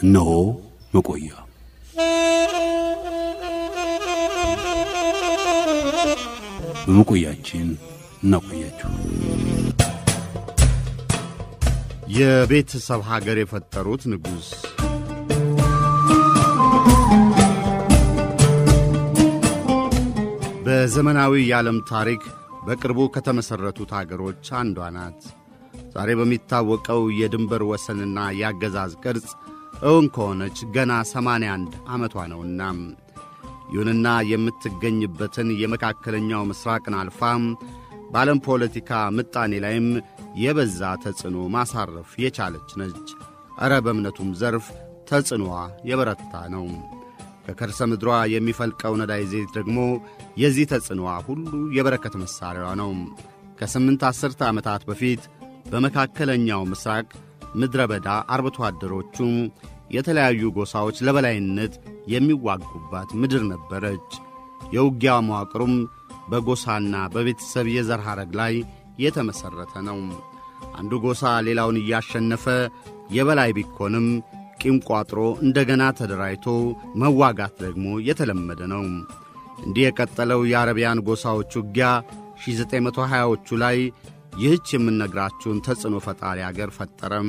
እነሆ መቆያ በመቆያችን እናቆያችሁ። የቤተሰብ ሀገር የፈጠሩት ንጉሥ በዘመናዊ የዓለም ታሪክ በቅርቡ ከተመሠረቱት አገሮች አንዷ ናት። ዛሬ በሚታወቀው የድንበር ወሰንና የአገዛዝ ቅርጽ እውን ከሆነች ገና 81 ዓመቷ ነውና ይሁንና የምትገኝበትን የመካከለኛው ምሥራቅን አልፋ በዓለም ፖለቲካ ምጣኔ ላይም የበዛ ተጽዕኖ ማሳረፍ የቻለች ነች። ኧረ በእምነቱም ዘርፍ ተጽዕኖዋ የበረታ ነው። ከከርሰ ምድሯ የሚፈልቀው ነዳይ ዘይት ደግሞ የዚህ ተጽዕኖዋ ሁሉ የበረከት መሣሪያዋ ነው። ከስምንት አስርተ ዓመታት በፊት በመካከለኛው ምሥራቅ ምድረ በዳ አርብቶ አደሮቹም የተለያዩ ጎሳዎች ለበላይነት የሚዋጉባት ምድር ነበረች። የውጊያ መዋቅሩም በጎሳና በቤተሰብ የዘር ሐረግ ላይ የተመሠረተ ነው። አንዱ ጎሳ ሌላውን እያሸነፈ የበላይ ቢኮንም ቂም ቋጥሮ እንደገና ተደራጅቶ መዋጋት ደግሞ የተለመደ ነው። እንዲህ የቀጠለው የአረቢያን ጎሳዎች ውጊያ 1920ዎቹ ላይ ይህች የምነግራችሁን ተጽዕኖ ፈጣሪ አገር ፈጠረም።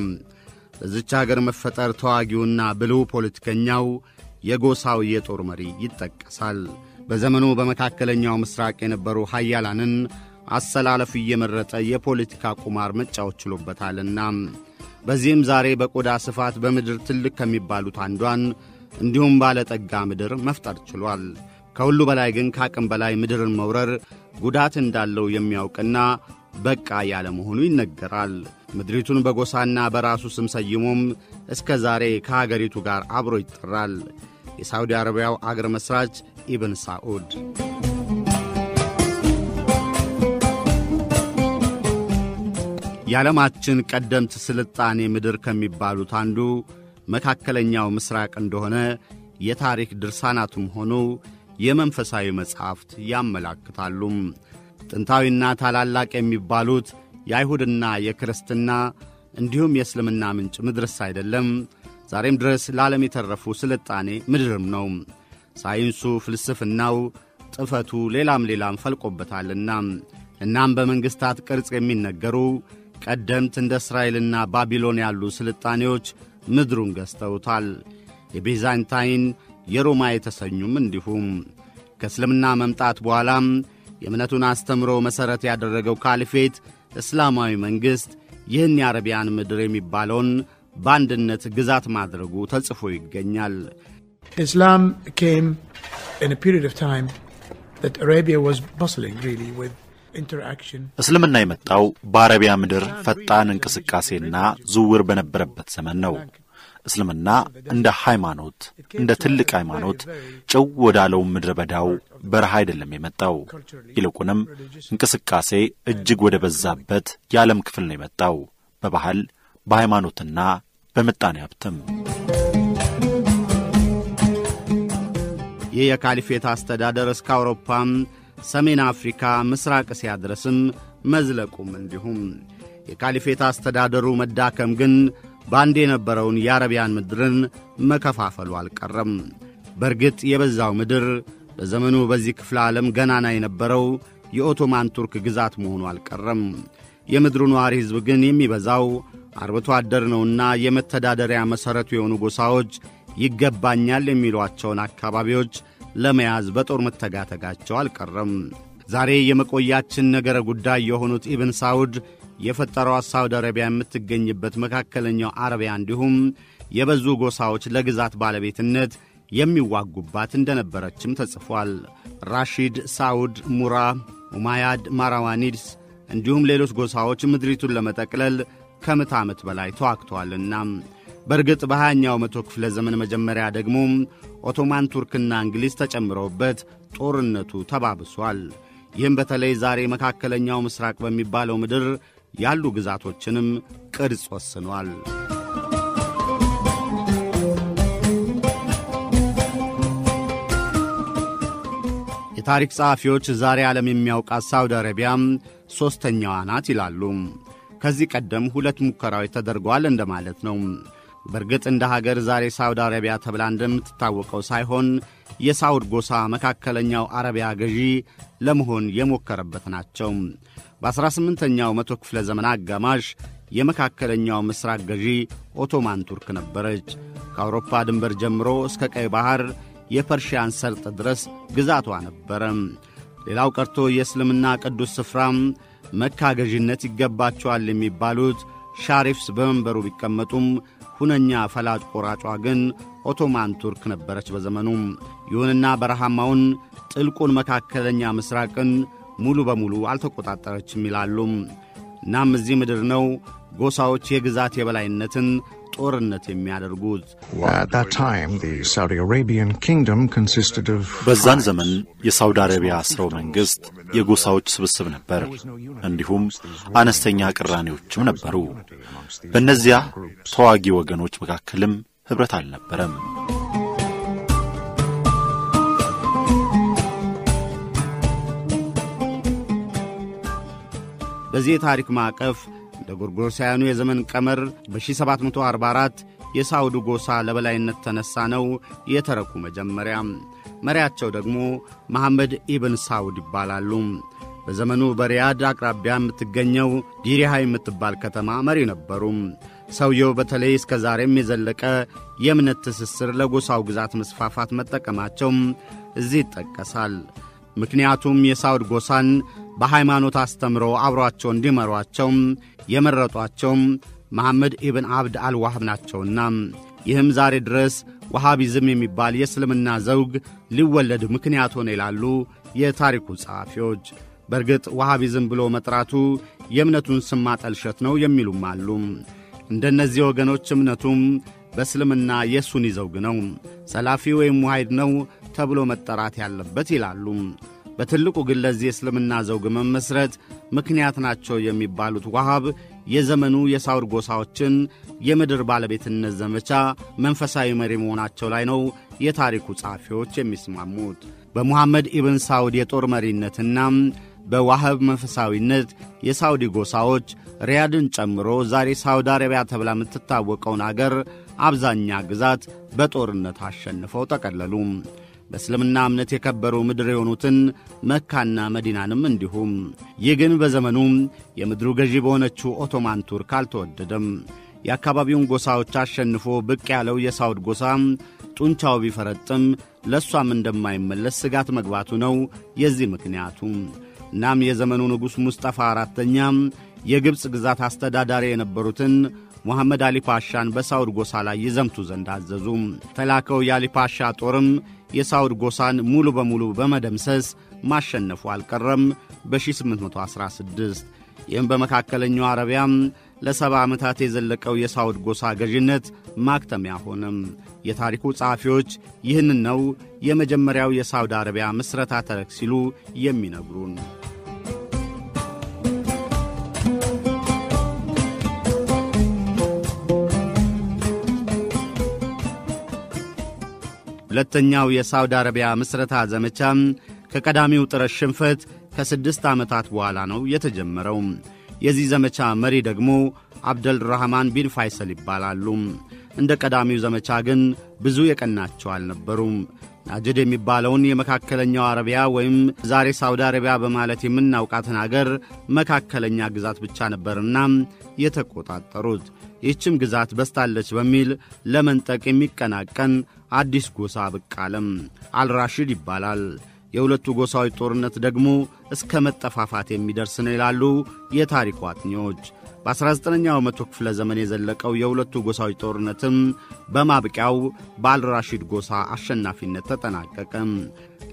በዚች አገር መፈጠር ተዋጊውና ብልሁ ፖለቲከኛው የጎሳው የጦር መሪ ይጠቀሳል። በዘመኑ በመካከለኛው ምሥራቅ የነበሩ ሀያላንን አሰላለፍ እየመረጠ የፖለቲካ ቁማር መጫወት ችሎበታልና በዚህም ዛሬ በቆዳ ስፋት በምድር ትልቅ ከሚባሉት አንዷን እንዲሁም ባለጠጋ ምድር መፍጠር ችሏል። ከሁሉ በላይ ግን ከአቅም በላይ ምድርን መውረር ጉዳት እንዳለው የሚያውቅና በቃ ያለ መሆኑ ይነገራል። ምድሪቱን በጎሳና በራሱ ስም ሰይሞም እስከ ዛሬ ከአገሪቱ ጋር አብሮ ይጠራል። የሳዑዲ አረቢያው አገር መሥራች ኢብን ሳዑድ የዓለማችን ቀደምት ስልጣኔ ምድር ከሚባሉት አንዱ መካከለኛው ምሥራቅ እንደሆነ የታሪክ ድርሳናቱም ሆኑ የመንፈሳዊ መጻሕፍት ያመላክታሉ። ጥንታዊና ታላላቅ የሚባሉት የአይሁድና የክርስትና እንዲሁም የእስልምና ምንጭ ምድርስ አይደለም። ዛሬም ድረስ ለዓለም የተረፉ ስልጣኔ ምድርም ነው። ሳይንሱ፣ ፍልስፍናው፣ ጥፈቱ፣ ሌላም ሌላም ፈልቆበታልና እናም በመንግሥታት ቅርጽ የሚነገሩ ቀደምት እንደ እስራኤልና ባቢሎን ያሉ ስልጣኔዎች ምድሩን ገዝተውታል። የቤዛንታይን የሮማ የተሰኙም እንዲሁም ከእስልምና መምጣት በኋላም የእምነቱን አስተምሮ መሠረት ያደረገው ካሊፌት እስላማዊ መንግሥት ይህን የአረቢያን ምድር የሚባለውን በአንድነት ግዛት ማድረጉ ተጽፎ ይገኛል። Islam came in a period of time that Arabia was bustling really with interaction. እስልምና የመጣው በአረቢያ ምድር ፈጣን እንቅስቃሴና ዝውውር በነበረበት ዘመን ነው። እስልምና እንደ ሃይማኖት እንደ ትልቅ ሃይማኖት ጭው ወዳለው ምድረ በዳው በረሃ አይደለም የመጣው። ይልቁንም እንቅስቃሴ እጅግ ወደ በዛበት የዓለም ክፍል ነው የመጣው በባህል በሃይማኖትና በምጣኔ ሀብትም። ይህ የካሊፌት አስተዳደር እስከ አውሮፓም፣ ሰሜን አፍሪካ፣ ምስራቅ እስያ መዝለቁም እንዲሁም የካሊፌት አስተዳደሩ መዳከም ግን በአንድ የነበረውን የአረቢያን ምድርን መከፋፈሉ አልቀረም። በእርግጥ የበዛው ምድር በዘመኑ በዚህ ክፍለ ዓለም ገናና የነበረው የኦቶማን ቱርክ ግዛት መሆኑ አልቀረም። የምድሩ ነዋሪ ሕዝብ ግን የሚበዛው አርብቶ አደር ነውና የመተዳደሪያ መሠረቱ የሆኑ ጎሳዎች ይገባኛል የሚሏቸውን አካባቢዎች ለመያዝ በጦር መተጋተጋቸው አልቀረም። ዛሬ የመቆያችን ነገረ ጉዳይ የሆኑት ኢብን ሳዑድ የፈጠረው ሳውዲ አረቢያ የምትገኝበት መካከለኛው አረቢያ እንዲሁም የበዙ ጎሳዎች ለግዛት ባለቤትነት የሚዋጉባት እንደነበረችም ተጽፏል። ራሺድ፣ ሳዑድ፣ ሙራ፣ ኡማያድ፣ ማራዋኒድስ እንዲሁም ሌሎች ጎሳዎች ምድሪቱን ለመጠቅለል ከምዕተ ዓመት በላይ ተዋግተዋልና በእርግጥ በሃያኛው መቶ ክፍለ ዘመን መጀመሪያ ደግሞ ኦቶማን ቱርክና እንግሊዝ ተጨምረውበት ጦርነቱ ተባብሷል። ይህም በተለይ ዛሬ መካከለኛው ምስራቅ በሚባለው ምድር ያሉ ግዛቶችንም ቅርጽ ወስኗል። የታሪክ ጸሐፊዎች ዛሬ ዓለም የሚያውቃት ሳውዲ አረቢያም ሦስተኛዋ ናት ይላሉ። ከዚህ ቀደም ሁለት ሙከራዎች ተደርገዋል እንደማለት ነው። በእርግጥ እንደ ሀገር ዛሬ ሳውዲ አረቢያ ተብላ እንደምትታወቀው ሳይሆን የሳውድ ጎሳ መካከለኛው አረቢያ ገዢ ለመሆን የሞከረበት ናቸው። በ18ኛው መቶ ክፍለ ዘመን አጋማሽ የመካከለኛው ምስራቅ ገዢ ኦቶማን ቱርክ ነበረች። ከአውሮፓ ድንበር ጀምሮ እስከ ቀይ ባሕር የፐርሺያን ሰርጥ ድረስ ግዛቷ ነበረ። ሌላው ቀርቶ የእስልምና ቅዱስ ስፍራም መካ ገዢነት ይገባቸዋል የሚባሉት ሻሪፍስ በመንበሩ ቢቀመጡም ሁነኛ ፈላጭ ቆራጯ ግን ኦቶማን ቱርክ ነበረች በዘመኑ። ይሁንና በረሃማውን ጥልቁን መካከለኛ ምስራቅን ሙሉ በሙሉ አልተቆጣጠረችም ይላሉ። እናም እዚህ ምድር ነው ጎሳዎች የግዛት የበላይነትን ጦርነት የሚያደርጉት። በዛን ዘመን የሳውዲ አረቢያ ሥርወ መንግሥት የጎሳዎች ስብስብ ነበር። እንዲሁም አነስተኛ ቅራኔዎችም ነበሩ። በእነዚያ ተዋጊ ወገኖች መካከልም ኅብረት አልነበረም። በዚህ የታሪክ ማዕቀፍ እንደ ጎርጎሮሳውያኑ የዘመን ቀመር በ1744 የሳውዲ ጎሳ ለበላይነት ተነሣ ነው የተረኩ መጀመሪያ። መሪያቸው ደግሞ መሐመድ ኢብን ሳውድ ይባላሉ። በዘመኑ በሪያድ አቅራቢያ የምትገኘው ዲሪሃ የምትባል ከተማ መሪ ነበሩ። ሰውየው በተለይ እስከ ዛሬም የዘለቀ የእምነት ትስስር ለጎሳው ግዛት መስፋፋት መጠቀማቸው እዚህ ይጠቀሳል። ምክንያቱም የሳውድ ጎሳን በሃይማኖት አስተምረው አብሯቸው እንዲመሯቸው የመረጧቸውም መሐመድ ኢብን አብድ አልዋህብ ናቸውና ይህም ዛሬ ድረስ ወሃቢዝም የሚባል የእስልምና ዘውግ ሊወለድ ምክንያት ሆነ ይላሉ የታሪኩ ጸሐፊዎች። በእርግጥ ወሃቢዝም ብሎ መጥራቱ የእምነቱን ስም ማጠልሸት ነው የሚሉም አሉ። እንደነዚህ ወገኖች እምነቱም በእስልምና የሱኒ ዘውግ ነው፣ ሰላፊ ወይም ሙሃይድ ነው ተብሎ መጠራት ያለበት ይላሉ። በትልቁ ግን ለዚህ የእስልምና ዘውግ መመስረት ምክንያት ናቸው የሚባሉት ዋሃብ የዘመኑ የሳውድ ጎሳዎችን የምድር ባለቤትነት ዘመቻ መንፈሳዊ መሪ መሆናቸው ላይ ነው የታሪኩ ጸሐፊዎች የሚስማሙት። በሙሐመድ ኢብን ሳውድ የጦር መሪነትና በዋህብ መንፈሳዊነት የሳውዲ ጎሳዎች ሪያድን ጨምሮ ዛሬ ሳውዲ አረቢያ ተብላ የምትታወቀውን አገር አብዛኛ ግዛት በጦርነት አሸንፈው ጠቀለሉ። በእስልምና እምነት የከበሩ ምድር የሆኑትን መካና መዲናንም እንዲሁም። ይህ ግን በዘመኑ የምድሩ ገዢ በሆነችው ኦቶማን ቱርክ አልተወደደም። የአካባቢውን ጎሳዎች አሸንፎ ብቅ ያለው የሳውድ ጎሳ ጡንቻው ቢፈረጥም ለእሷም እንደማይመለስ ስጋት መግባቱ ነው የዚህ ምክንያቱ። እናም የዘመኑ ንጉሥ ሙስጠፋ አራተኛ የግብፅ ግዛት አስተዳዳሪ የነበሩትን ሙሐመድ አሊ ፓሻን በሳውድ ጎሳ ላይ ይዘምቱ ዘንድ አዘዙ። ተላከው የአሊ ፓሻ ጦርም የሳውድ ጎሳን ሙሉ በሙሉ በመደምሰስ ማሸነፉ አልቀረም። በ1816 ይህም በመካከለኛው አረቢያም ለሰባ ዓመታት የዘለቀው የሳውድ ጎሳ ገዥነት ማክተሚያ ሆነም። የታሪኩ ጸሐፊዎች ይህንን ነው የመጀመሪያው የሳውዲ አረቢያ ምስረታ ተረክ ሲሉ የሚነግሩን። ሁለተኛው የሳውዲ አረቢያ ምስረታ ዘመቻ ከቀዳሚው ጥረት ሽንፈት ከስድስት ዓመታት በኋላ ነው የተጀመረው። የዚህ ዘመቻ መሪ ደግሞ አብደልራህማን ቢን ፋይሰል ይባላሉ። እንደ ቀዳሚው ዘመቻ ግን ብዙ የቀናቸው አልነበሩም። ናጅድ የሚባለውን የመካከለኛው አረቢያ ወይም ዛሬ ሳውዲ አረቢያ በማለት የምናውቃትን አገር መካከለኛ ግዛት ብቻ ነበርና የተቆጣጠሩት። ይህችም ግዛት በስታለች በሚል ለመንጠቅ የሚቀናቀን አዲስ ጎሳ ብቅ አለም። አልራሽድ ይባላል። የሁለቱ ጎሳዎች ጦርነት ደግሞ እስከ መጠፋፋት የሚደርስ ነው ይላሉ የታሪኩ አጥኚዎች። በ19ኛው መቶ ክፍለ ዘመን የዘለቀው የሁለቱ ጎሳዎች ጦርነትም በማብቂያው በአልራሺድ ጎሳ አሸናፊነት ተጠናቀቀ።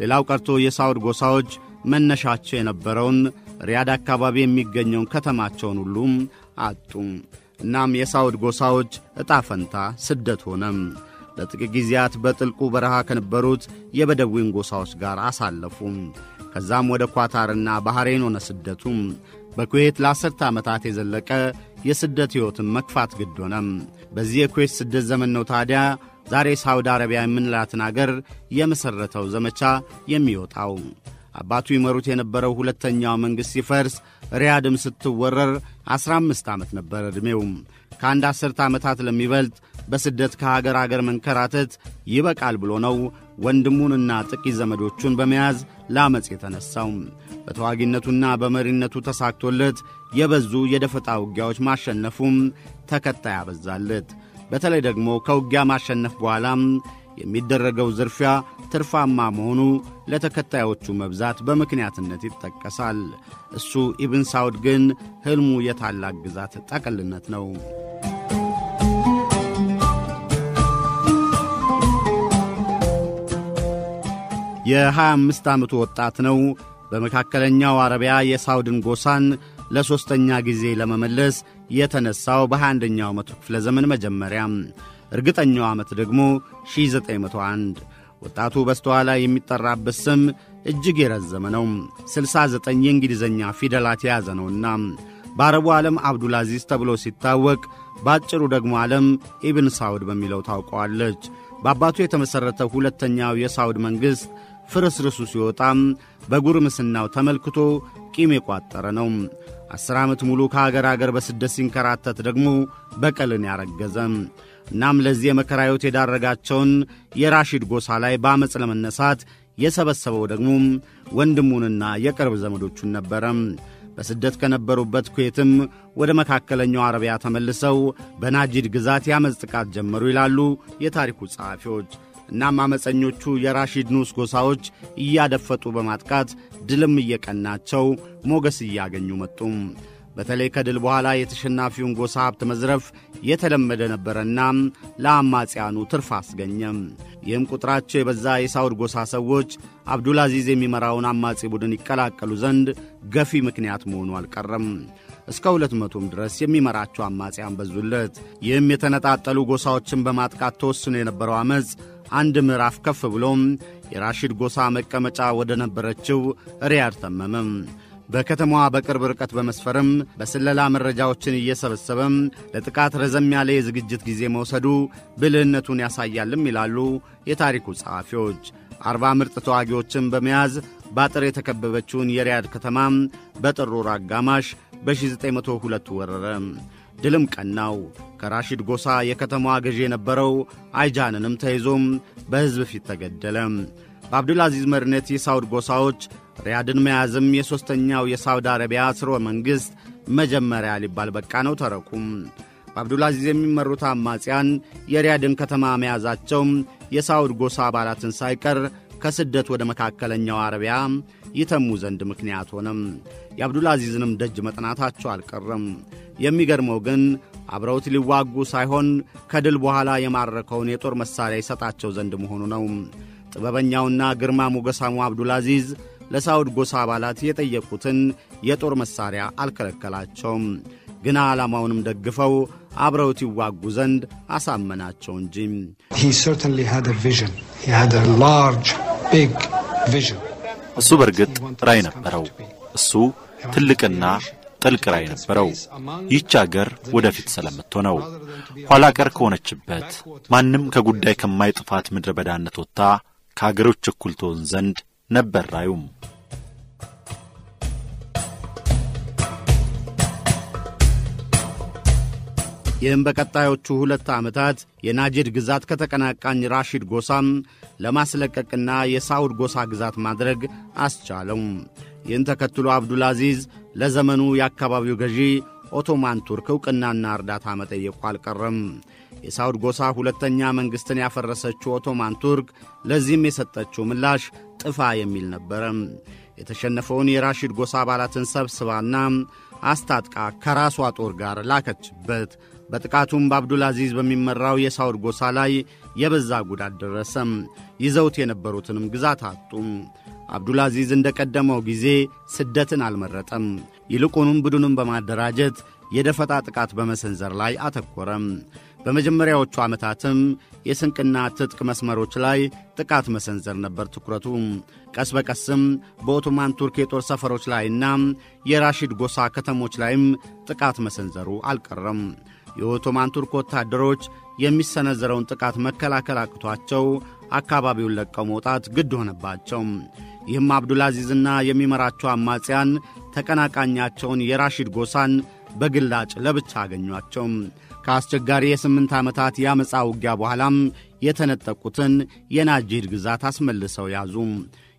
ሌላው ቀርቶ የሳውድ ጎሳዎች መነሻቸው የነበረውን ሪያድ አካባቢ የሚገኘውን ከተማቸውን ሁሉም አጡ። እናም የሳውድ ጎሳዎች ዕጣ ፈንታ ስደት ሆነም። ለጥቂት ጊዜያት በጥልቁ በረሃ ከነበሩት የበደዊን ጎሳዎች ጋር አሳለፉ። ከዛም ወደ ኳታርና ባሕሬን ሆነ ስደቱም። በኩዌት ለአስርተ ዓመታት የዘለቀ የስደት ሕይወትን መግፋት ግድ ሆነም። በዚህ የኩዌት ስደት ዘመን ነው ታዲያ ዛሬ ሳውዲ አረቢያ የምንላትን አገር የመሠረተው ዘመቻ የሚወጣው። አባቱ ይመሩት የነበረው ሁለተኛው መንግሥት ሲፈርስ ሪያድም ስትወረር ዐሥራ አምስት ዓመት ነበር ዕድሜው። ከአንድ ዐሥርተ ዓመታት ለሚበልጥ በስደት ከሀገር አገር መንከራተት ይበቃል ብሎ ነው ወንድሙንና ጥቂት ዘመዶቹን በመያዝ ለአመፅ የተነሣው። በተዋጊነቱና በመሪነቱ ተሳክቶለት የበዙ የደፈጣ ውጊያዎች ማሸነፉም ተከታይ አበዛለት። በተለይ ደግሞ ከውጊያ ማሸነፍ በኋላም የሚደረገው ዝርፊያ ትርፋማ መሆኑ ለተከታዮቹ መብዛት በምክንያትነት ይጠቀሳል። እሱ ኢብን ሳውድ ግን ሕልሙ የታላቅ ግዛት ጠቅልነት ነው። የ25 ዓመቱ ወጣት ነው። በመካከለኛው አረቢያ የሳውድን ጎሳን ለሦስተኛ ጊዜ ለመመለስ የተነሣው በ21ኛው መቶ ክፍለ ዘመን መጀመሪያ፣ እርግጠኛው ዓመት ደግሞ 1901። ወጣቱ በስተኋላ የሚጠራበት ስም እጅግ የረዘመ ነው። 69 የእንግሊዝኛ ፊደላት የያዘ ነውና በአረቡ ዓለም አብዱልአዚዝ ተብሎ ሲታወቅ፣ በአጭሩ ደግሞ ዓለም ኢብን ሳውድ በሚለው ታውቀዋለች። በአባቱ የተመሠረተው ሁለተኛው የሳውድ መንግሥት ፍርስርሱ ሲወጣም በጉርምስናው ተመልክቶ ቂም የቋጠረ ነው። ዐሥር ዓመት ሙሉ ከአገር አገር በስደት ሲንከራተት ደግሞ በቀልን ያረገዘ እናም ለዚህ የመከራ ሕይወት የዳረጋቸውን የራሺድ ጎሳ ላይ በአመፅ ለመነሳት የሰበሰበው ደግሞ ወንድሙንና የቅርብ ዘመዶቹን ነበረ። በስደት ከነበሩበት ኩዌትም ወደ መካከለኛው አረቢያ ተመልሰው በናጂድ ግዛት የአመፅ ጥቃት ጀመሩ ይላሉ የታሪኩ ጸሐፊዎች። እናም አመፀኞቹ የራሺድ ንዑስ ጎሳዎች እያደፈጡ በማጥቃት ድልም እየቀናቸው ሞገስ እያገኙ መጡ። በተለይ ከድል በኋላ የተሸናፊውን ጎሳ ሀብት መዝረፍ የተለመደ ነበረና ለአማጽያኑ ትርፍ አስገኘም። ይህም ቁጥራቸው የበዛ የሳውድ ጎሳ ሰዎች አብዱልአዚዝ የሚመራውን አማጺ ቡድን ይቀላቀሉ ዘንድ ገፊ ምክንያት መሆኑ አልቀረም። እስከ ሁለት መቶም ድረስ የሚመራቸው አማጽያን በዙለት። ይህም የተነጣጠሉ ጎሳዎችን በማጥቃት ተወስኖ የነበረው ዐመፅ አንድ ምዕራፍ ከፍ ብሎም የራሺድ ጎሳ መቀመጫ ወደ ነበረችው ሪያድ ተመመም። በከተማዋ በቅርብ ርቀት በመስፈርም በስለላ መረጃዎችን እየሰበሰበም ለጥቃት ረዘም ያለ የዝግጅት ጊዜ መውሰዱ ብልህነቱን ያሳያልም ይላሉ የታሪኩ ጸሐፊዎች። አርባ ምርጥ ተዋጊዎችን በመያዝ በአጥር የተከበበችውን የሪያድ ከተማ በጥር ወር አጋማሽ በ1902 ወረረ። ድልም ቀናው። ከራሺድ ጎሳ የከተማዋ ገዢ የነበረው አይጃንንም ተይዞም በሕዝብ ፊት ተገደለ። በአብዱልአዚዝ መሪነት የሳውድ ጎሳዎች ሪያድን መያዝም የሦስተኛው የሳውዲ አረቢያ ሥርወ መንግሥት መጀመሪያ ሊባል በቃ ነው ተረኩም። በአብዱልአዚዝ የሚመሩት አማጽያን የሪያድን ከተማ መያዛቸው የሳውድ ጎሳ አባላትን ሳይቀር ከስደት ወደ መካከለኛው አረቢያ ይተሙ ዘንድ ምክንያት ሆነም። የአብዱልአዚዝንም ደጅ መጥናታቸው አልቀረም። የሚገርመው ግን አብረውት ሊዋጉ ሳይሆን ከድል በኋላ የማረከውን የጦር መሣሪያ ይሰጣቸው ዘንድ መሆኑ ነው። ጥበበኛውና ግርማ ሞገሳሙ አብዱልአዚዝ ለሳውድ ጎሳ አባላት የጠየቁትን የጦር መሣሪያ አልከለከላቸውም። ግና ዓላማውንም ደግፈው አብረውት ይዋጉ ዘንድ አሳመናቸው እንጂ።. እሱ በርግጥ ራዕይ ነበረው። እሱ ትልቅና ጥልቅ ራዕይ ነበረው። ይህች አገር ወደፊት ስለምትሆነው ኋላ ቀር ከሆነችበት ማንም ከጉዳይ ከማይጥፋት ምድረ በዳነት ወጥታ ከአገሮች እኩል ትሆን ዘንድ ነበር ራዩም። ይህም በቀጣዮቹ ሁለት ዓመታት የናጂድ ግዛት ከተቀናቃኝ ራሺድ ጎሳም ለማስለቀቅና የሳውድ ጎሳ ግዛት ማድረግ አስቻለው። ይህን ተከትሎ አብዱልአዚዝ ለዘመኑ የአካባቢው ገዢ ኦቶማን ቱርክ ዕውቅናና እርዳታ መጠየቁ አልቀረም። የሳውድ ጎሳ ሁለተኛ መንግሥትን ያፈረሰችው ኦቶማን ቱርክ ለዚህም የሰጠችው ምላሽ ጥፋ የሚል ነበረ። የተሸነፈውን የራሺድ ጎሳ አባላትን ሰብስባና አስታጥቃ ከራሷ ጦር ጋር ላከችበት። በጥቃቱም በአብዱልአዚዝ በሚመራው የሳውድ ጎሳ ላይ የበዛ ጉዳት ደረሰም። ይዘውት የነበሩትንም ግዛት አጡ። አብዱልአዚዝ እንደ ቀደመው ጊዜ ስደትን አልመረጠም። ይልቁንም ቡድኑን በማደራጀት የደፈጣ ጥቃት በመሰንዘር ላይ አተኮረም። በመጀመሪያዎቹ ዓመታትም የስንቅና ትጥቅ መስመሮች ላይ ጥቃት መሰንዘር ነበር ትኩረቱ። ቀስ በቀስም በኦቶማን ቱርክ የጦር ሰፈሮች ላይና የራሺድ ጎሳ ከተሞች ላይም ጥቃት መሰንዘሩ አልቀረም። የኦቶማን ቱርክ ወታደሮች የሚሰነዘረውን ጥቃት መከላከል አቅቷቸው አካባቢውን ለቀው መውጣት ግድ ሆነባቸው። ይህም አብዱልአዚዝና የሚመራቸው አማጽያን ተቀናቃኛቸውን የራሺድ ጎሳን በግላጭ ለብቻ አገኟቸው። ከአስቸጋሪ የስምንት ዓመታት የአመፃ ውጊያ በኋላም የተነጠቁትን የናጂድ ግዛት አስመልሰው ያዙ።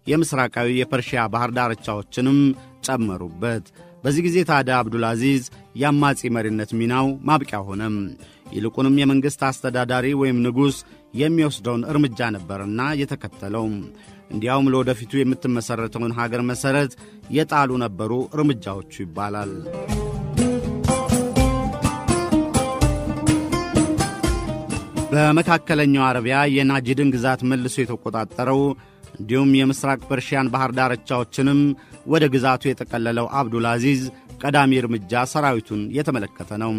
የምሥራቃዊ የፐርሺያ ባሕር ዳርቻዎችንም ጨመሩበት። በዚህ ጊዜ ታዲያ አብዱልአዚዝ የአማጺ መሪነት ሚናው ማብቂያ ሆነም። ይልቁንም የመንግሥት አስተዳዳሪ ወይም ንጉሥ የሚወስደውን እርምጃ ነበርና የተከተለው። እንዲያውም ለወደፊቱ የምትመሠረተውን ሀገር መሠረት የጣሉ ነበሩ እርምጃዎቹ ይባላል። በመካከለኛው አረቢያ የናጂድን ግዛት መልሶ የተቆጣጠረው እንዲሁም የምሥራቅ ፐርሺያን ባሕር ዳርቻዎችንም ወደ ግዛቱ የጠቀለለው አብዱልአዚዝ ቀዳሚ እርምጃ ሰራዊቱን የተመለከተ ነው።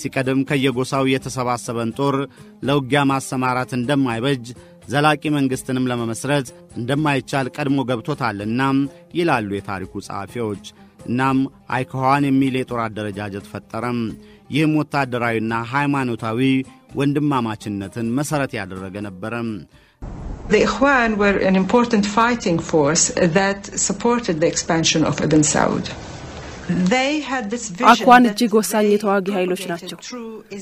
ሲቀድም ከየጎሳው የተሰባሰበን ጦር ለውጊያ ማሰማራት እንደማይበጅ ዘላቂ መንግሥትንም ለመመስረት እንደማይቻል ቀድሞ ገብቶታልና ይላሉ የታሪኩ ጸሐፊዎች። እናም አይከኋን የሚል የጦር አደረጃጀት ፈጠረም። ይህም ወታደራዊና ሃይማኖታዊ ወንድማማችነትን መሠረት ያደረገ ነበረ። The Ikhwan were an important fighting force that supported the expansion of Ibn Saud. አኳን እጅግ ወሳኝ የተዋጊ ኃይሎች ናቸው።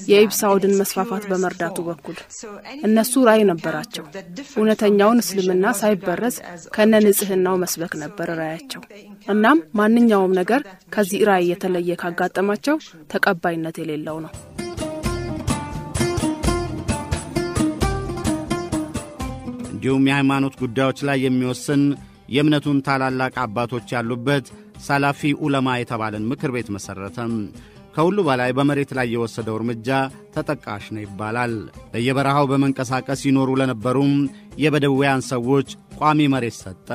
የኢብ ሳውድን መስፋፋት በመርዳቱ በኩል እነሱ ራዕይ ነበራቸው። እውነተኛውን እስልምና ሳይበረዝ ከነ ንጽህናው መስበክ ነበር ራዕያቸው። እናም ማንኛውም ነገር ከዚህ ራዕይ የተለየ ካጋጠማቸው ተቀባይነት የሌለው ነው። እንዲሁም የሃይማኖት ጉዳዮች ላይ የሚወስን የእምነቱን ታላላቅ አባቶች ያሉበት ሳላፊ ኡለማ የተባለን ምክር ቤት መሠረተም። ከሁሉ በላይ በመሬት ላይ የወሰደው እርምጃ ተጠቃሽ ነው ይባላል። በየበረሃው በመንቀሳቀስ ይኖሩ ለነበሩም የበደዌያን ሰዎች ቋሚ መሬት ሰጠ።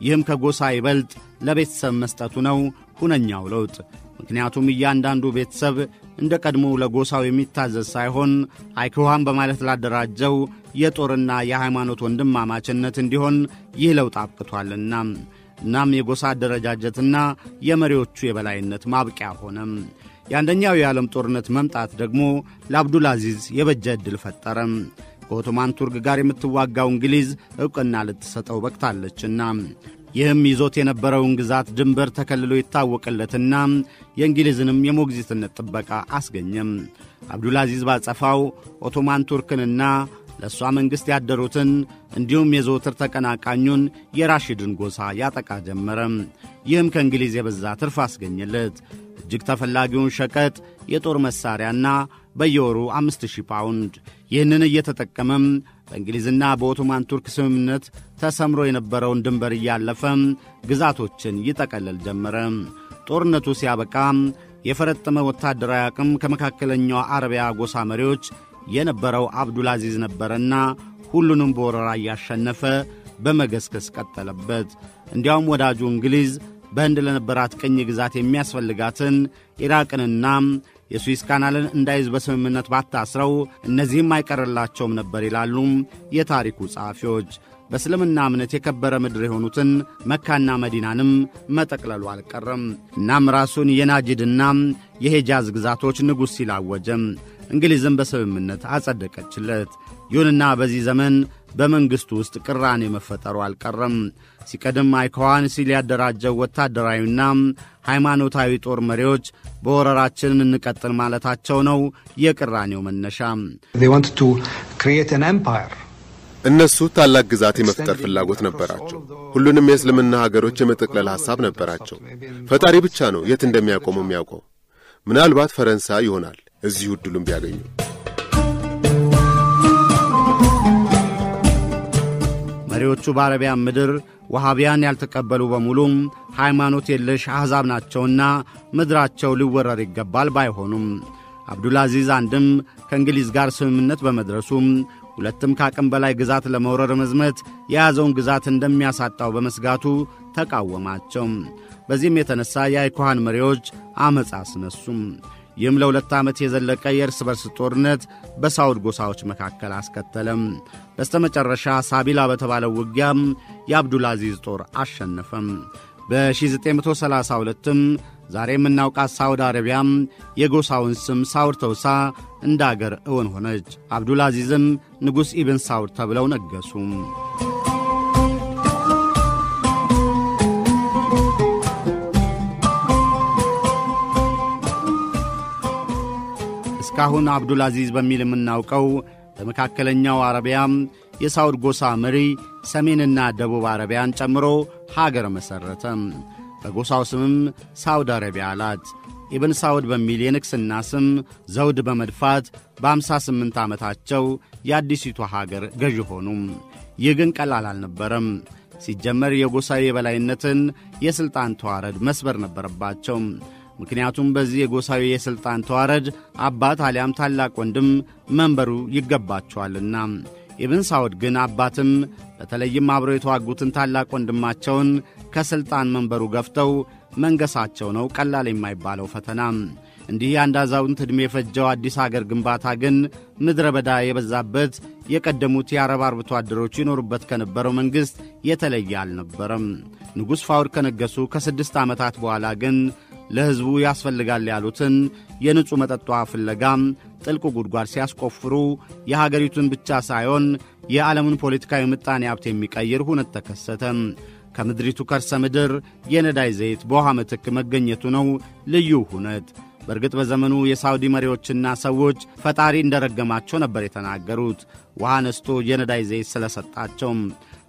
ይህም ከጎሳ ይበልጥ ለቤተሰብ መስጠቱ ነው ሁነኛው ለውጥ። ምክንያቱም እያንዳንዱ ቤተሰብ እንደ ቀድሞው ለጎሳው የሚታዘዝ ሳይሆን አይክዋን በማለት ላደራጀው የጦርና የሃይማኖት ወንድማማችነት እንዲሆን ይህ ለውጥ አብቅቷልና። እናም የጎሳ አደረጃጀትና የመሪዎቹ የበላይነት ማብቂያ ሆነም። የአንደኛው የዓለም ጦርነት መምጣት ደግሞ ለአብዱልአዚዝ የበጀ ዕድል ፈጠረም። ከኦቶማን ቱርክ ጋር የምትዋጋው እንግሊዝ ዕውቅና ልትሰጠው በቅታለችና ይህም ይዞት የነበረውን ግዛት ድንበር ተከልሎ ይታወቅለትና የእንግሊዝንም የሞግዚትነት ጥበቃ አስገኘም። አብዱልአዚዝ ባጸፋው ኦቶማን ቱርክንና ለእሷ መንግሥት ያደሩትን እንዲሁም የዘወትር ተቀናቃኙን የራሺድን ጎሳ ያጠቃ ጀመረ። ይህም ከእንግሊዝ የበዛ ትርፍ አስገኘለት። እጅግ ተፈላጊውን ሸቀጥ፣ የጦር መሣሪያና በየወሩ አምስት ሺህ ፓውንድ። ይህንን እየተጠቀመም በእንግሊዝና በኦቶማን ቱርክ ስምምነት ተሰምሮ የነበረውን ድንበር እያለፈ ግዛቶችን ይጠቀልል ጀመረ። ጦርነቱ ሲያበቃ የፈረጠመ ወታደራዊ አቅም ከመካከለኛው አረቢያ ጎሳ መሪዎች የነበረው አብዱልአዚዝ ነበረና ሁሉንም በወረራ እያሸነፈ በመገስገስ ቀጠለበት። እንዲያውም ወዳጁ እንግሊዝ በህንድ ለነበራት ቅኝ ግዛት የሚያስፈልጋትን ኢራቅንና የስዊስ ካናልን እንዳይዝ በስምምነት ባታስረው እነዚህም አይቀርላቸውም ነበር ይላሉ የታሪኩ ጸሐፊዎች። በእስልምና እምነት የከበረ ምድር የሆኑትን መካና መዲናንም መጠቅለሉ አልቀረም። እናም ራሱን የናጂድና የሄጃዝ ግዛቶች ንጉሥ ሲል አወጀም። እንግሊዝም በስምምነት አጸደቀችለት። ይሁንና በዚህ ዘመን በመንግሥቱ ውስጥ ቅራኔ መፈጠሩ አልቀረም። ሲቀድም አይከዋን ሲል ያደራጀው ወታደራዊና ሃይማኖታዊ ጦር መሪዎች በወረራችን እንቀጥል ማለታቸው ነው የቅራኔው መነሻ።. እነሱ ታላቅ ግዛት የመፍጠር ፍላጎት ነበራቸው። ሁሉንም የእስልምና ሀገሮች የመጠቅለል ሐሳብ ነበራቸው። ፈጣሪ ብቻ ነው የት እንደሚያቆሙ የሚያውቀው። ምናልባት ፈረንሳይ ይሆናል እዚሁ ዕድሉን ቢያገኙ። መሪዎቹ በአረቢያን ምድር ወሃቢያን ያልተቀበሉ በሙሉ ሃይማኖት የለሽ አሕዛብ ናቸውና ምድራቸው ሊወረር ይገባል ባይሆኑም አብዱልአዚዝ አንድም ከእንግሊዝ ጋር ስምምነት በመድረሱ ሁለትም ከአቅም በላይ ግዛት ለመውረር መዝመት የያዘውን ግዛት እንደሚያሳጣው በመስጋቱ ተቃወማቸው። በዚህም የተነሣ የአይኮሃን መሪዎች ዐመፅ አስነሱም። ይህም ለሁለት ዓመት የዘለቀ የእርስ በርስ ጦርነት በሳውድ ጎሳዎች መካከል አስከተለም። በስተመጨረሻ ሳቢላ በተባለው ውጊያም የአብዱልአዚዝ ጦር አሸነፈም። በ1932ም ዛሬ የምናውቃት ሳውዲ አረቢያም የጎሳውን ስም ሳውድ ተውሳ እንደ አገር እውን ሆነች። አብዱልአዚዝም ንጉሥ ኢብን ሳውድ ተብለው ነገሱ። እስካሁን አብዱል አዚዝ በሚል የምናውቀው በመካከለኛው አረቢያ የሳውድ ጎሳ መሪ ሰሜንና ደቡብ አረቢያን ጨምሮ ሀገር መሠረተ። በጎሳው ስምም ሳውድ አረቢያ አላት። ኢብን ሳውድ በሚል የንግሥና ስም ዘውድ በመድፋት በ58 ዓመታቸው የአዲሲቷ ሀገር ገዢ ሆኑ። ይህ ግን ቀላል አልነበረም። ሲጀመር የጎሳዊ የበላይነትን የሥልጣን ተዋረድ መስበር ነበረባቸው። ምክንያቱም በዚህ የጎሳዊ የሥልጣን ተዋረድ አባት አሊያም ታላቅ ወንድም መንበሩ ይገባቸዋልና። ኢብን ሳውድ ግን አባትም በተለይም አብረው የተዋጉትን ታላቅ ወንድማቸውን ከሥልጣን መንበሩ ገፍተው መንገሳቸው ነው ቀላል የማይባለው ፈተና። እንዲህ የአንድ አዛውንት ዕድሜ የፈጀው አዲስ አገር ግንባታ ግን ምድረ በዳ የበዛበት የቀደሙት የአረብ አርብቶ አደሮች ይኖሩበት ከነበረው መንግሥት የተለየ አልነበረም። ንጉሥ ፋውድ ከነገሱ ከስድስት ዓመታት በኋላ ግን ለሕዝቡ ያስፈልጋል ያሉትን የንጹሕ መጠጧ ፍለጋም ጥልቅ ጉድጓድ ሲያስቆፍሩ የሀገሪቱን ብቻ ሳይሆን የዓለምን ፖለቲካዊ ምጣኔ ሀብት የሚቀይር ሁነት ተከሰተ። ከምድሪቱ ከርሰ ምድር የነዳጅ ዘይት በውሃ ምትክ መገኘቱ ነው ልዩ ሁነት። በእርግጥ በዘመኑ የሳውዲ መሪዎችና ሰዎች ፈጣሪ እንደረገማቸው ነበር የተናገሩት ውሃ ነስቶ የነዳጅ ዘይት ስለሰጣቸው።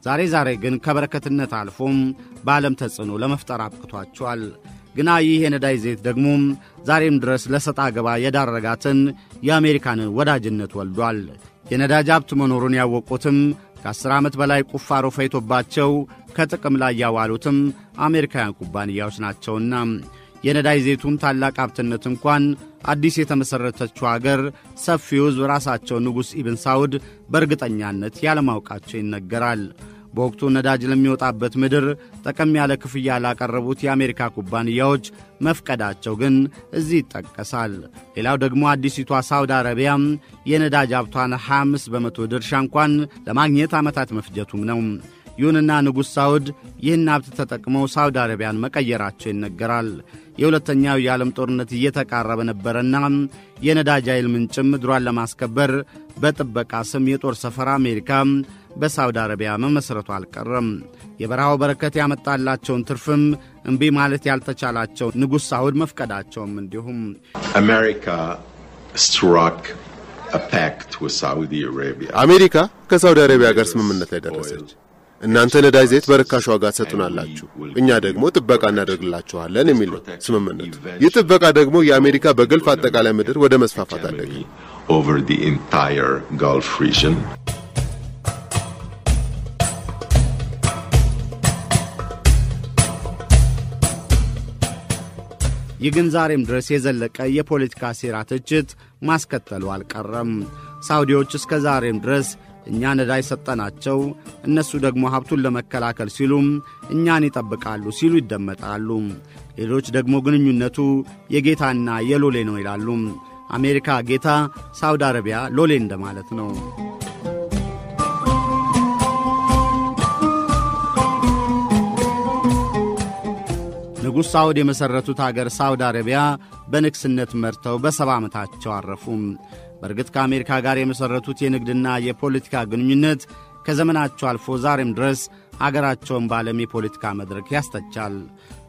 ዛሬ ዛሬ ግን ከበረከትነት አልፎም በዓለም ተጽዕኖ ለመፍጠር አብቅቷቸዋል። ግና ይህ የነዳጅ ዘይት ደግሞ ዛሬም ድረስ ለሰጣ ገባ የዳረጋትን የአሜሪካንን ወዳጅነት ወልዷል። የነዳጅ ሀብት መኖሩን ያወቁትም ከአስር ዓመት በላይ ቁፋሮ ፈይቶባቸው ከጥቅም ላይ ያዋሉትም አሜሪካውያን ኩባንያዎች ናቸውና የነዳጅ ዘይቱን ታላቅ ሀብትነት እንኳን አዲስ የተመሠረተችው አገር ሰፊው ሕዝብ ራሳቸው ንጉሥ ኢብን ሳውድ በእርግጠኛነት ያለማወቃቸው ይነገራል። በወቅቱ ነዳጅ ለሚወጣበት ምድር ጠቀም ያለ ክፍያ ላቀረቡት የአሜሪካ ኩባንያዎች መፍቀዳቸው ግን እዚህ ይጠቀሳል። ሌላው ደግሞ አዲሲቷ ሳውዲ አረቢያም የነዳጅ ሀብቷን 25 በመቶ ድርሻ እንኳን ለማግኘት ዓመታት መፍጀቱም ነው። ይሁንና ንጉሥ ሳውድ ይህን ሀብት ተጠቅመው ሳውዲ አረቢያን መቀየራቸው ይነገራል። የሁለተኛው የዓለም ጦርነት እየተቃረበ ነበረና የነዳጅ ኃይል ምንጭም ምድሯን ለማስከበር በጥበቃ ስም የጦር ሰፈር አሜሪካ በሳውዲ አረቢያ መመስረቱ አልቀረም። የበረሃው በረከት ያመጣላቸውን ትርፍም እምቢ ማለት ያልተቻላቸው ንጉሥ ሳውድ መፍቀዳቸውም እንዲሁም አሜሪካ ከሳውዲ አረቢያ ጋር ስምምነት ላይ ደረሰች። እናንተ ነዳጅ ዘይት በርካሽ ዋጋ ትሰጡናላችሁ፣ እኛ ደግሞ ጥበቃ እናደርግላችኋለን የሚል ነው ስምምነቱ። ይህ ጥበቃ ደግሞ የአሜሪካ በገልፍ አጠቃላይ ምድር ወደ መስፋፋት አደገ። ይህ ግን ዛሬም ድረስ የዘለቀ የፖለቲካ ሴራ ትችት ማስከተሉ አልቀረም። ሳውዲዎች እስከ ዛሬም ድረስ እኛ ነዳጅ ሰጠናቸው፣ እነሱ ደግሞ ሀብቱን ለመከላከል ሲሉም እኛን ይጠብቃሉ ሲሉ ይደመጣሉ። ሌሎች ደግሞ ግንኙነቱ የጌታና የሎሌ ነው ይላሉ። አሜሪካ ጌታ፣ ሳውዲ አረቢያ ሎሌ እንደማለት ነው። ንጉሥ ሳውድ የመሠረቱት አገር ሳውዲ አረቢያ በንግሥነት መርተው በሰባ ዓመታቸው አረፉም። በእርግጥ ከአሜሪካ ጋር የመሠረቱት የንግድና የፖለቲካ ግንኙነት ከዘመናቸው አልፎ ዛሬም ድረስ አገራቸውን በዓለም የፖለቲካ መድረክ ያስተቻል።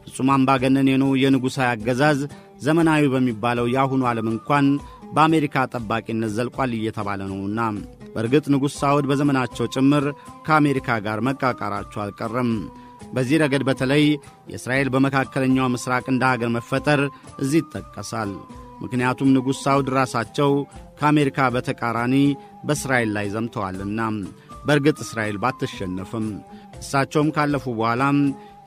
ፍጹም አምባገነን የንጉሣዊ አገዛዝ ዘመናዊ በሚባለው የአሁኑ ዓለም እንኳን በአሜሪካ ጠባቂነት ዘልቋል እየተባለ ነውና በእርግጥ ንጉሥ ሳውድ በዘመናቸው ጭምር ከአሜሪካ ጋር መቃቃራቸው አልቀረም። በዚህ ረገድ በተለይ የእስራኤል በመካከለኛው ምስራቅ እንደ አገር መፈጠር እዚህ ይጠቀሳል። ምክንያቱም ንጉሥ ሳውድ ራሳቸው ከአሜሪካ በተቃራኒ በእስራኤል ላይ ዘምተዋልና በእርግጥ እስራኤል ባትሸነፍም እሳቸውም ካለፉ በኋላም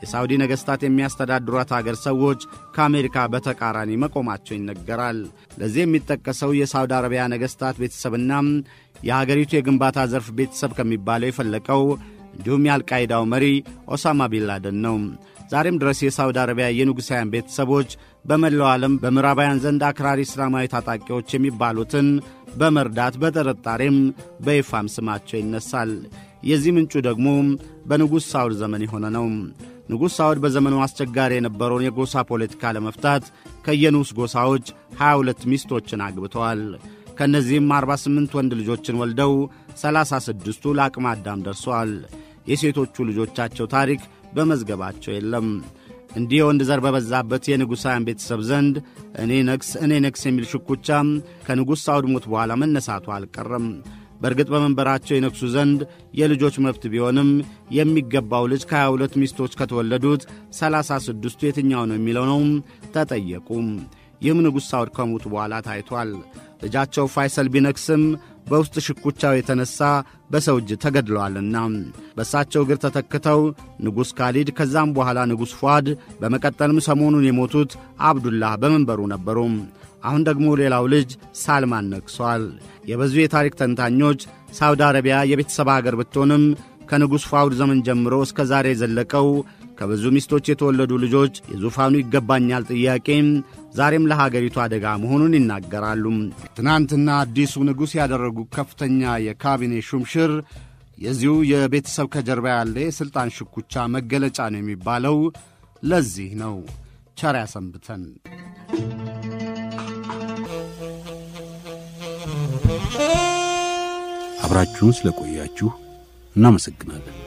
የሳውዲ ነገሥታት የሚያስተዳድሯት አገር ሰዎች ከአሜሪካ በተቃራኒ መቆማቸው ይነገራል። ለዚህ የሚጠቀሰው የሳውዲ አረቢያ ነገሥታት ቤተሰብና የሀገሪቱ የግንባታ ዘርፍ ቤተሰብ ከሚባለው የፈለቀው እንዲሁም የአልቃይዳው መሪ ኦሳማ ቢንላደን ነው። ዛሬም ድረስ የሳውዲ አረቢያ የንጉሣውያን ቤተሰቦች በመላው ዓለም በምዕራባውያን ዘንድ አክራሪ እስላማዊ ታጣቂዎች የሚባሉትን በመርዳት በጥርጣሬም በይፋም ስማቸው ይነሳል። የዚህ ምንጩ ደግሞ በንጉሥ ሳውድ ዘመን የሆነ ነው። ንጉሥ ሳውድ በዘመኑ አስቸጋሪ የነበረውን የጎሳ ፖለቲካ ለመፍታት ከየንዑስ ጎሳዎች 22 ሚስቶችን አግብተዋል። ከእነዚህም 48 ወንድ ልጆችን ወልደው 36ቱ ለአቅመ አዳም ደርሰዋል። የሴቶቹ ልጆቻቸው ታሪክ በመዝገባቸው የለም። እንዲህ የወንድ ዘር በበዛበት የንጉሣውያን ቤተሰብ ዘንድ እኔ እነግስ እኔ እነግስ የሚል ሽኩቻ ከንጉሥ ሳውድ ሞት በኋላ መነሳቱ አልቀረም። በእርግጥ በመንበራቸው ይነግሱ ዘንድ የልጆች መብት ቢሆንም የሚገባው ልጅ ከሀያ ሁለት ሚስቶች ከተወለዱት ሰላሳ ስድስቱ የትኛው ነው የሚለው ነው ተጠየቁ። ይህም ንጉሥ ሳውድ ከሞቱ በኋላ ታይቷል። ልጃቸው ፋይሰል ቢነግስም በውስጥ ሽኩቻው የተነሣ በሰው እጅ ተገድለዋልና በእሳቸው እግር ተተክተው ንጉሥ ካሊድ ከዛም በኋላ ንጉሥ ፏድ በመቀጠልም ሰሞኑን የሞቱት አብዱላህ በመንበሩ ነበሩ። አሁን ደግሞ ሌላው ልጅ ሳልማን ነግሷል። የበዙ የታሪክ ተንታኞች ሳውዲ አረቢያ የቤተሰብ አገር ብትሆንም ከንጉሥ ፋውድ ዘመን ጀምሮ እስከ ዛሬ የዘለቀው ከብዙ ሚስቶች የተወለዱ ልጆች የዙፋኑ ይገባኛል ጥያቄ ዛሬም ለሀገሪቱ አደጋ መሆኑን ይናገራሉ። ትናንትና አዲሱ ንጉሥ ያደረጉ ከፍተኛ የካቢኔ ሹምሽር የዚሁ የቤተሰብ ከጀርባ ያለ የሥልጣን ሽኩቻ መገለጫ ነው የሚባለው ለዚህ ነው። ቸር ያሰንብተን። አብራችሁን ስለቆያችሁ እናመሰግናለን።